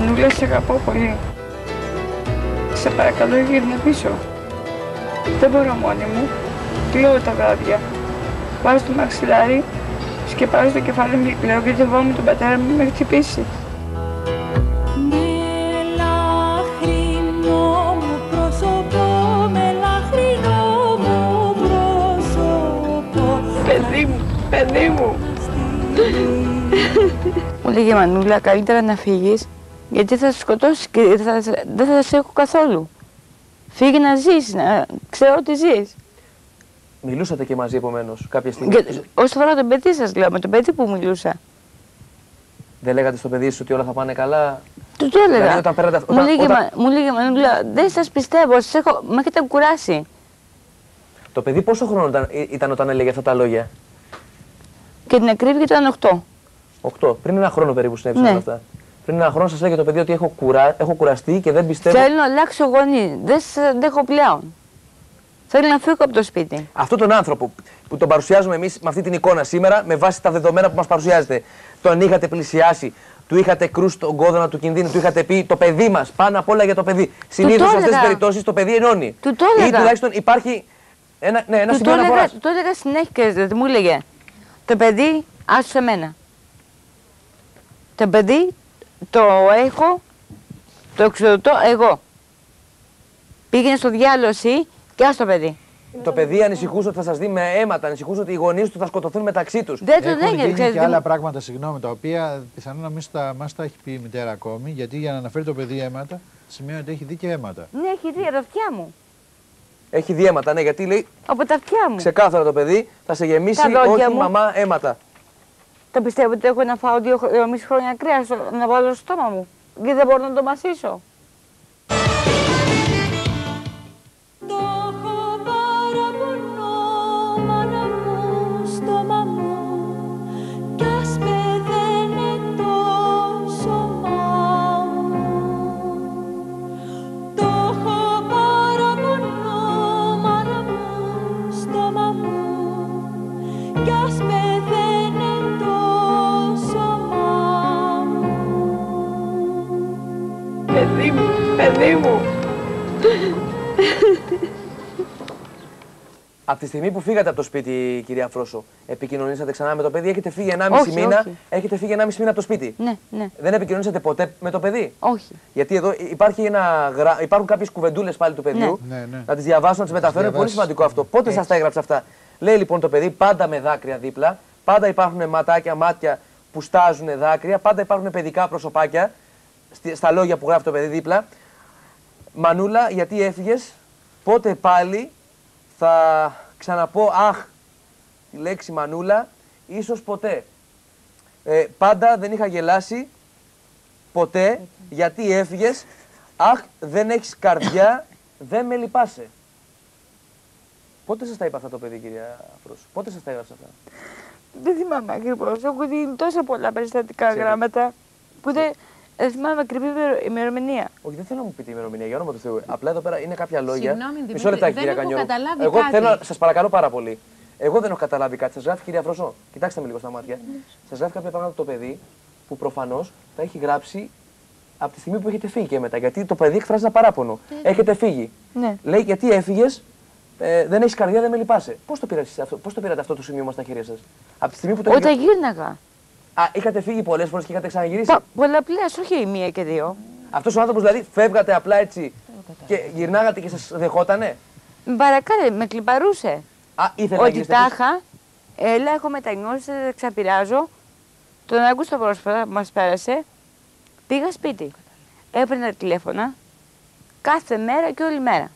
Μανούλα, σε αγαπώ πολύ. Σε παρακαλώ γύρνα πίσω. Δεν μπορώ μόνη μου. Κλαίω τα βράδια. Πάω στο μαξιλάρι, σκεπάζω το κεφάλι μου και κλαίω γιατί φοβάμαι τον πατέρα μου να με χτυπήσει. Με λαχρινό μου πρόσωπο, με λαχρινό μου πρόσωπο Παιδί μου, παιδί μου. Μου λέγε Μανούλα, καλύτερα να φύγεις, γιατί θα σε σκοτώσει και θα, δεν θα σε έχω καθόλου. Φύγε να ζεις, να ξέρω ότι ζεις. Μιλούσατε και μαζί επομένως κάποια στιγμή. Και, όσο αφορά το παιδί σας λέω, με το παιδί που μιλούσα. Δεν λέγατε στο παιδί σου ότι όλα θα πάνε καλά; Του το έλεγα. Δηλαδή, όταν πέρατε αυ- μου, όταν- λέγε, όταν- Μα- μου λέγε Μανούλα, δεν σας πιστεύω, σας έχω, με έχετε κουράσει. Το παιδί πόσο χρόνο ήταν, ή- ήταν όταν έλεγε αυτά τα λόγια; Και την ακρίβεια ήταν 8. 8. Πριν ένα χρόνο περίπου συνέβησαν Ναι. όλα αυτά. Πριν ένα χρόνο σας έλεγε το παιδί ότι έχω, κουρά, έχω κουραστεί και δεν πιστεύω. Θέλω να αλλάξω γονεί. Δεν σε αντέχω πλέον. Θέλω να φύγω από το σπίτι. Αυτόν τον άνθρωπο που τον παρουσιάζουμε εμείς με αυτή την εικόνα σήμερα, με βάση τα δεδομένα που μας παρουσιάζετε, τον είχατε πλησιάσει, του είχατε κρούσει τον κόδωνα του κινδύνου, του είχατε πει το παιδί μας, πάνω απ' όλα για το παιδί. Συνήθως σε αυτές τις έλεγα. περιπτώσεις το παιδί ενώνει. Του το Ή έλεγα. τουλάχιστον υπάρχει ένα, ναι, ένα Του το σημείο έλεγα, αναφοράς. του το έλεγα συνέχεια και δηλαδή μου έλεγε το παιδί άσου σε μένα. Το παιδί το έχω, το εξοδοτώ εγώ. Πήγαινε στο διάλογο εσύ και άσου το παιδί. Το παιδί ανησυχούσε ότι θα σας δει με αίματα, ανησυχούσε ότι οι γονείς του θα σκοτωθούν μεταξύ τους. Δεν το Έχουν έλεγε. γίνει ξέρεις, και δεν- άλλα πράγματα, συγγνώμη, τα οποία πιθανόν να μην στα, μας τα έχει πει η μητέρα ακόμη, γιατί για να αναφέρει το παιδί αίματα, σημαίνει ότι έχει δει και αίματα. Ναι, έχει δει από τα αυτιά μου. Έχει δει αίματα, ναι, γιατί λέει Από τα αυτιά μου. ξεκάθαρα το παιδί θα σε γεμίσει Τα δόντια όχι μου. μαμά αίματα. Το πιστεύω ότι έχω να φάω δύο, χ- δύο μισή χρόνια κρέας να βάλω στο στόμα μου. Γιατί δεν μπορώ να το μασίσω. Από τη στιγμή που φύγατε από το σπίτι, κυρία Φρόσο, επικοινωνήσατε ξανά με το παιδί, έχετε φύγει 1,5 Όχι, μήνα; όχι. Έχετε φύγει 1,5 μήνα από το σπίτι; Ναι, ναι. Δεν επικοινωνήσατε ποτέ με το παιδί; Όχι. Γιατί εδώ υπάρχει ένα, γρα- υπάρχουν κάποιες κουβεντούλες πάλι του παιδιού. Ναι, ναι. Να τις διαβάσω, να τις μεταφέρω. Είναι πολύ διαβάσεις. σημαντικό αυτό. Πότε σας τα έγραψε αυτά; Λέει λοιπόν το παιδί, πάντα με δάκρυα δίπλα. Πάντα υπάρχουν ματάκια, μάτια που στάζουν δάκρυα. Πάντα υπάρχουν παιδικά προσωπάκια στη- στα λόγια που γράφει το παιδί δίπλα. Μανούλα, γιατί έφυγες, πότε πάλι θα ξαναπώ αχ τη λέξη Μανούλα, ίσως ποτέ. Ε, πάντα δεν είχα γελάσει ποτέ γιατί έφυγες. Αχ, δεν έχεις καρδιά, δεν με λυπάσαι. Πότε σας τα είπε αυτά το παιδί, κυρία Φρόσο, πότε σας τα έγραψε αυτά; Δεν θυμάμαι ακριβώ. Έχω δει τόσα πολλά περιστατικά Ξέρετε. γράμματα που δεν, δεν θυμάμαι ακριβή ημερο- ημερομηνία. Όχι, δεν θέλω να μου πείτε ημερομηνία, για όνομα του Θεού. Απλά εδώ πέρα είναι κάποια λόγια. Συγγνώμη, Δημήτρη, Μισό λεπτάκι, δεν κυρία έχω Κανιώργου. καταλάβει Εγώ κάτι. θέλω, σας παρακαλώ πάρα πολύ. Εγώ δεν έχω καταλάβει κάτι. Σας γράφει κυρία Φρόσο. Κοιτάξτε με λίγο στα μάτια. Σας γράφει κάποια πράγματα το παιδί που προφανώς τα έχει γράψει από τη στιγμή που έχετε φύγει και μετά. Γιατί το παιδί εκφράζει ένα παράπονο. Έχετε φύγει. Ναι. Λέει γιατί έφυγες, ε, δεν έχεις καρδιά, δεν με λυπάσαι. Πώς το, πήρατε αυτό, πώς το πήρατε αυτό το σημείο στα χέρια σας, Από τη στιγμή που το Όταν έχετε- γύρναγα. Α, είχατε φύγει πολλές φορές και είχατε ξαναγυρίσει; Πα, πολλαπλές, όχι η μία και δύο. Αυτός ο άνθρωπος δηλαδή φεύγατε απλά έτσι και γυρνάγατε και σας δεχότανε; Με παρακάλε, με κλιπαρούσε. Α, ήθελε να Ότι γυρίσετε πίσω; τάχα, έλα, έχω μετανιώσει, δεν ξαπειράζω. Τον άκουσα πρόσφατα που μας πέρασε. Πήγα σπίτι. Έπαιρνα τηλέφωνα κάθε μέρα και όλη μέρα.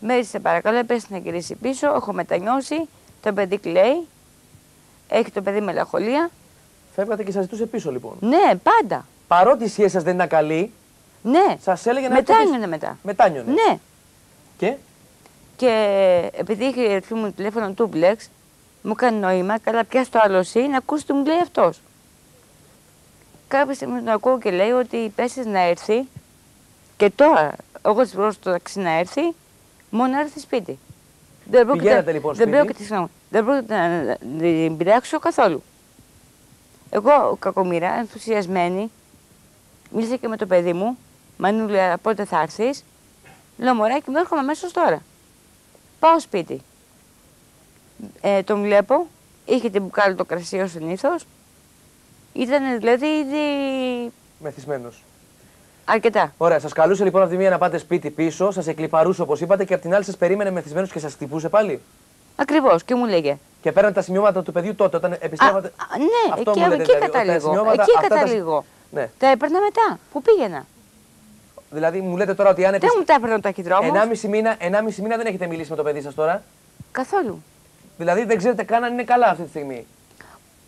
Μέρη σε παρακαλώ, πες να γυρίσει πίσω, έχω μετανιώσει, το παιδί κλαίει, έχει το παιδί μελαγχολία. Φεύγατε και σας ζητούσε πίσω λοιπόν. Ναι, πάντα. Παρότι η σχέση σας δεν ήταν καλή, Ναι. σας έλεγε να έρθετε Μετάνιωνε πίσω. μετά. Μετάνιωνε. Ναι. Και; Και επειδή είχε έρθει μου τηλέφωνο τούμπλεξ, μου έκανε νόημα, καλά πιάσει το άλλο εσύ, να ακούσει τι μου λέει αυτός. Κάποια στιγμή τον ακούω και λέει ότι πέσει να έρθει και τώρα, εγώ της βρω στο ταξί να έρθει, μόνο να έρθει σπίτι. Δεν Πηγαίνατε, λοιπόν, δεν σπίτι; πρόκειται, συγγνώμη, δεν πρόκειται να να την πειράξω καθόλου. Εγώ, κακομοίρα, ενθουσιασμένη, Μίλησα και με το παιδί μου. Μανούλα, πότε θα έρθεις; Λέω μωράκι μου, έρχομαι αμέσως τώρα. Πάω σπίτι. Ε, τον βλέπω. Είχε την μπουκάλα το κρασί ω συνήθως. Ήταν δηλαδή ήδη Μεθυσμένος. αρκετά. Ωραία, σας καλούσε λοιπόν από τη μία να πάτε σπίτι πίσω, σας εκλυπαρούσε όπως είπατε και από την άλλη σας περίμενε μεθυσμένος και σας χτυπούσε πάλι; Ακριβώς και μου λέγε. Και πέραν τα σημειώματα του παιδιού τότε, όταν Α, επιστρέφατε. α, ναι, Αυτό εκεί, μου λέτε, εκεί δηλαδή, ότι τα καταλήγω. σημειώματα Εκεί αυτά τα- καταλήγω. Ναι. Τα έπαιρνα μετά. Πού πήγαινα; Δηλαδή μου λέτε τώρα ότι αν Δεν επισ... μου τα έπαιρνε ο ταχυδρόμο. 1,5 μήνα, 1,5 μήνα δεν έχετε μιλήσει με το παιδί σας τώρα. Καθόλου. Δηλαδή δεν ξέρετε καν αν είναι καλά αυτή τη στιγμή.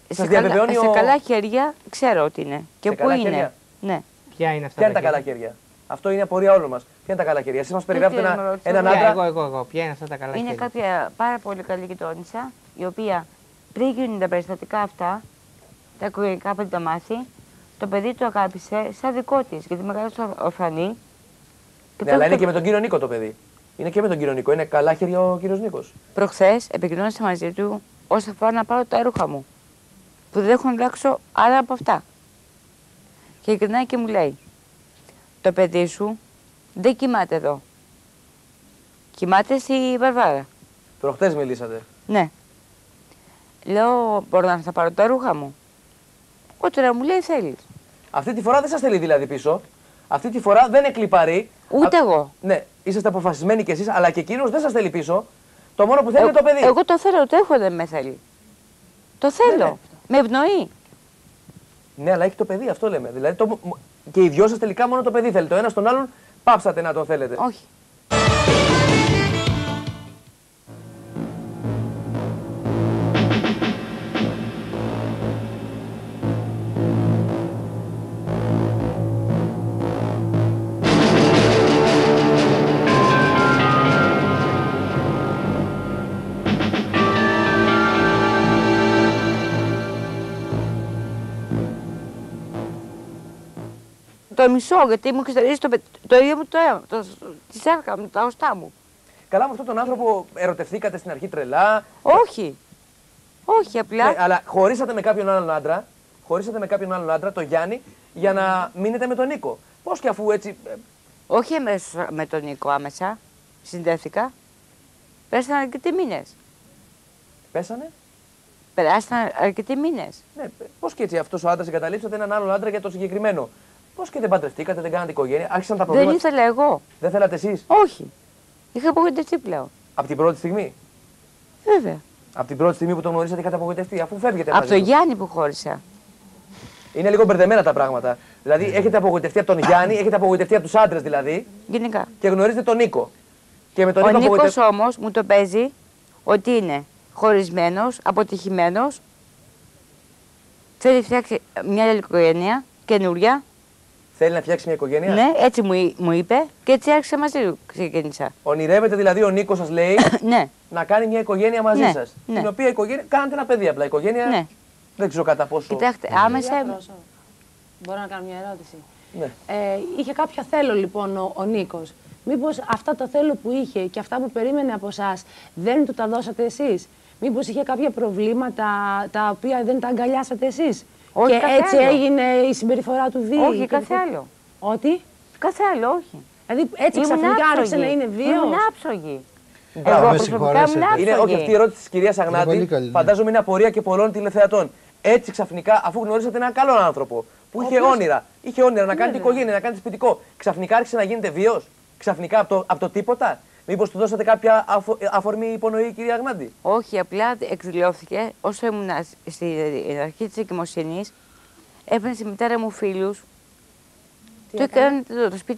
Σας σε, καλά, διαβεβαιώνει σε ο- καλά χέρια ξέρω ότι είναι. Και Σε πού καλά είναι. χέρια. Ναι. Ποια είναι αυτά Ποια είναι τα χέρια; καλά χέρια; Αυτό είναι απορία όλων μας. Ποια είναι τα καλά χέρια; Εσείς μας περιγράφετε θέλει να ένα, ρωτήσω. έναν Ποια, άντρα. εγώ, εγώ, εγώ. Ποια είναι αυτά τα καλά Είναι χέρια; κάποια πάρα πολύ καλή γειτόνισσα, η οποία πριν γίνουν τα περιστατικά αυτά, τα οικογενειακά που τα μάθει, το παιδί το αγάπησε σαν δικό της, γιατί μεγάλωσε ορφανή. Και Ναι, αλλά είναι το... και με τον κύριο Νίκο το παιδί. Είναι και με τον κύριο Νίκο. Είναι καλά χέρια ο κύριος Νίκος. Προχθές επικοινώνησα μαζί του όσο πάω να πάρω τα ρούχα μου, που δεν έχω να αλλάξω άλλα από αυτά. Και γυρνάει και μου λέει, το παιδί σου δεν κοιμάται εδώ. Κοιμάται στη Βαρβάρα. Προχτέ μιλήσατε. Ναι. Λέω, μπορώ να θα πάρω τα ρούχα μου. Ό,τι να μου λέει θέλεις. Αυτή τη φορά δεν σας θέλει δηλαδή πίσω. Αυτή τη φορά δεν εκλυπαρεί. Ούτε Α- εγώ. Ναι, είσαστε αποφασισμένοι κι εσείς, αλλά και εκείνος δεν σας θέλει πίσω. Το μόνο που θέλει Ε- είναι το παιδί. Εγώ το θέλω, το έχω δεν με θέλει. Το θέλω. ναι. Με ευνοεί. Ναι, αλλά έχει το παιδί, αυτό λέμε. Δηλαδή το... και οι δυο σας τελικά μόνο το παιδί θέλει. Το ένα στον άλλον πάψατε να το θέλετε. Όχι. Το μισό, γιατί μου ξεστερίζει το, πε- το ίδιο μου το αίμα, το, τη σάρκα μου, τα οστά μου. Καλά, με αυτόν τον άνθρωπο ερωτευθήκατε στην αρχή τρελά. Όχι. Όχι, απλά. Ναι, αλλά χωρίσατε με κάποιον άλλον άντρα. Χωρίσατε με κάποιον άλλον άντρα, τον Γιάννη, για να μείνετε με τον Νίκο. Πώς και αφού έτσι. ε, Όχι αμέσως με τον Νίκο άμεσα. Συνδέθηκα. Πέρασαν αρκετοί μήνες. πέσανε; Περάσαν αρκετοί μήνες. Ναι, πώς και έτσι αυτός ο άντρας εγκαταλείψατε έναν άλλον άντρα για το συγκεκριμένο. Πώς και δεν παντρευτήκατε, δεν κάνατε οικογένεια, άρχισαν τα Δεν προβλήματα. ήθελα εγώ. Δεν θέλατε εσείς; Όχι. Είχα απογοητευτεί πλέον. από την πρώτη στιγμή; Βέβαια. Από την πρώτη στιγμή που τον γνωρίσατε, είχατε απογοητευτεί, αφού φεύγετε Από μαζί τον τους. Γιάννη που χώρισα. Είναι λίγο μπερδεμένα τα πράγματα. Δηλαδή, έχετε απογοητευτεί από τον Γιάννη, έχετε απογοητευτεί από τους άντρες δηλαδή Γενικά. και γνωρίζετε τον Νίκο. Και με τον Ο Νίκο Νίκος απογοητε- όμως μου το παίζει ότι είναι χωρισμένος, αποτυχημένος. Θέλει να φτιάξει μια άλλη οικογένεια, καινούρια. Θέλει να φτιάξει μια οικογένεια; Ναι, έτσι μου, εί- μου είπε και έτσι άρχισα μαζί του. Ξεκίνησα. Ονειρεύεται δηλαδή ο Νίκος, σας λέει, ναι, να κάνει μια οικογένεια μαζί Ναι, σας. ναι. Την οποία οικογένεια. Κάνετε ένα παιδί απλά. Οικογένεια. ναι. Δεν ξέρω κατά πόσο. Κοιτάξτε, Κυρία άμεσα. Πρόσω, Μπορώ να κάνω μια ερώτηση; Ναι. Ε, είχε κάποια θέλω λοιπόν ο, ο Νίκος. Μήπως αυτά τα θέλω που είχε και αυτά που περίμενε από εσά δεν του τα δώσατε εσείς; Μήπως είχε κάποια προβλήματα τα οποία δεν τα αγκαλιάσατε εσείς; Όχι, και κάθε έτσι άλλο. έγινε η συμπεριφορά του βίαιη. Όχι, και κάθε το- άλλο. Ότι; Κάθε άλλο, όχι. Δηλαδή έτσι Ήμουν ξαφνικά άρχισε άψογη. να είναι βίαιος; Ήμουν άψογη. Μπράβο. Εγώ Με προσωπικά συγχωρέσετε. ήμουν Είναι, όχι άψογη. αυτή η ερώτηση της κυρίας πολύ Αγνάτη. καλή, ναι. Φαντάζομαι είναι απορία και πολλών τηλεθεατών. Έτσι ξαφνικά, αφού γνωρίσατε έναν καλό άνθρωπο που είχε όνειρα, είχε όνειρα να κάνετε οικογένεια, να κάνετε σπιτικό, ξαφνικά άρχισε να γίνετε βίο. Ξαφνικά από το, από το τίποτα; Μήπως του δώσατε κάποια αφο, ε, αφορμή υπονοή, κυρία Αγνάτη. Όχι, απλά εκδηλώθηκε όσο ήμουν στην αρχή της εγκυμοσύνης. Έπαιρνε στη μητέρα μου φίλους. Το έκανε; το, το σπίτι